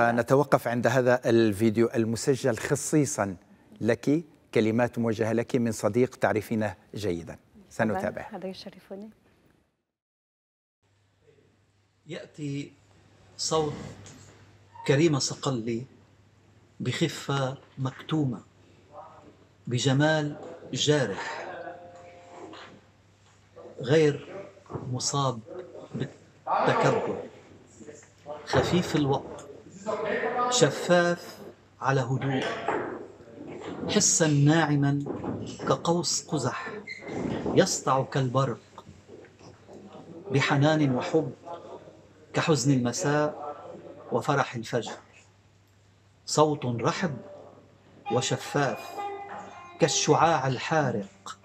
نتوقف عند هذا الفيديو المسجل خصيصا لك كلمات موجهة لك من صديق تعرفينه جيدا. سنتابع. هذا يشرفني. يأتي صوت كريمة صقلي بخفة مكتومة بجمال جارح غير مصاب بالتكبر خفيف الوقت. شفاف على هدوء حسا ناعما كقوس قزح يسطع كالبرق بحنان وحب كحزن المساء وفرح الفجر. صوت رحب وشفاف كالشعاع الحارق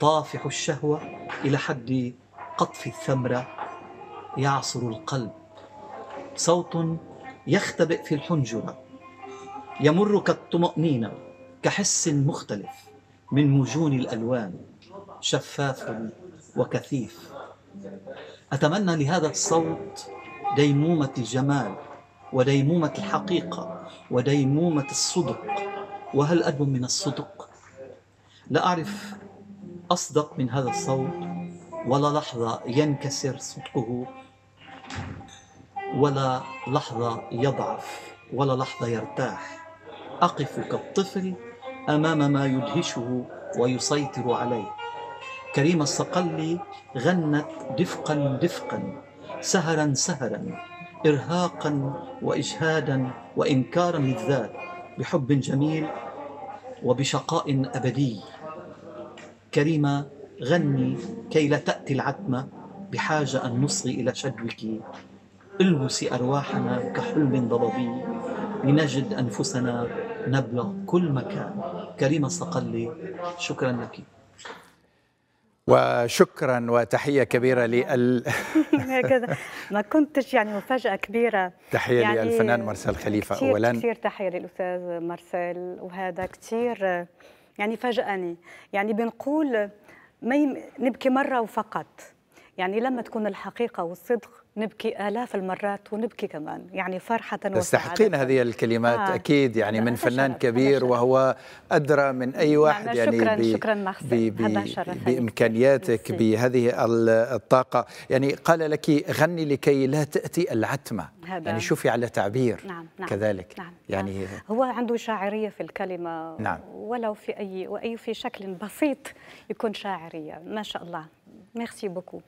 طافح الشهوة إلى حد قطف الثمرة يعصر القلب. صوت يختبئ في الحنجرة يمر كالطمانينه كحس مختلف من مجون الألوان شفاف وكثيف. أتمنى لهذا الصوت ديمومة الجمال وديمومة الحقيقة وديمومة الصدق. وهل آدم من الصدق؟ لا أعرف أصدق من هذا الصوت ولا لحظة ينكسر صدقه ولا لحظة يضعف ولا لحظة يرتاح. أقف كالطفل أمام ما يدهشه ويسيطر عليه. كريمه الصقلي غنت دفقا دفقا سهرا سهرا ارهاقا واجهادا وانكارا للذات بحب جميل وبشقاء أبدي. كريمه غني كي لا تأتي العتمة بحاجة أن نصغي إلى شدوك المسي أرواحنا كحلم ضبابي لنجد أنفسنا نبلغ كل مكان. كريمه الصقلي شكرا لك. وشكرا وتحية كبيرة لل هكذا. ما كنتش يعني مفاجأة كبيرة. تحية يعني للفنان مارسيل خليفة. كتير أولا. كثير تحية للأستاذ مارسيل. وهذا كثير يعني فاجأني. يعني بنقول ما يم... نبكي مرة وفقط. يعني لما تكون الحقيقة والصدق نبكي آلاف المرات ونبكي كمان يعني فرحة تستحقين هذه الكلمات آه. أكيد يعني من فنان كبير وهو أدرى من أي واحد نعم، يعني شكراً- ب- شكراً مارسيل. ب- هذا ب- شرف لي. بإمكانياتك. بهذه ال- الطاقة يعني قال لك غني لكي لا تأتي العتمة هذا- يعني شوفي على تعبير نعم نعم كذلك نعم يعني نعم. هو عنده شاعرية في الكلمة نعم. ولو في أي وأي في شكل بسيط يكون شاعرية ما شاء الله ميرسي بوكو